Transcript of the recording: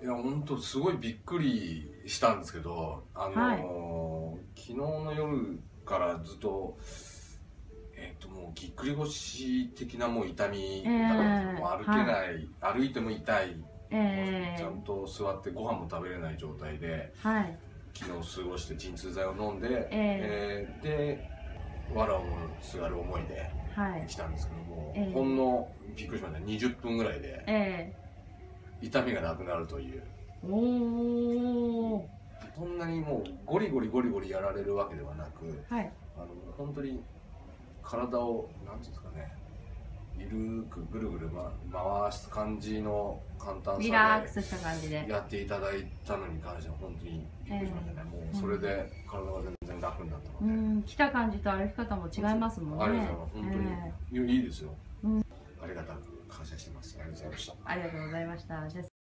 いや本当すごいびっくりしたんですけどあのーはい。昨日の夜からずっとえっ、ともうぎっくり腰的なもう痛みだったんですよ、ええもう歩けない、歩いても痛い、えちゃんと座ってご飯も食べれない状態でー、はい。昨日過ごして鎮痛剤を飲んで、ええーでわらをすがる思いではい。来たんですけども、ええほんのびっくりしました。20分ぐらいで。え痛みがなくなるという。ー、おー。そんなにもうゴリゴリゴリゴリやられるわけではなくはい。あの本当に体をなんていうんですかねゆるくぐるぐる、ま、回す感じの簡単リラッさクスした感じで。でやっていただいたのに関しては本当にびっくりしましたね、もうそれで体が全然楽になったうので、ん来た感じと歩き方も違いますもんね。ありがとうございます。本当に、えいやいいですよ、うん。ありがたく感謝してます。ありがとうございました。ーありがとうございました。